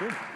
Good.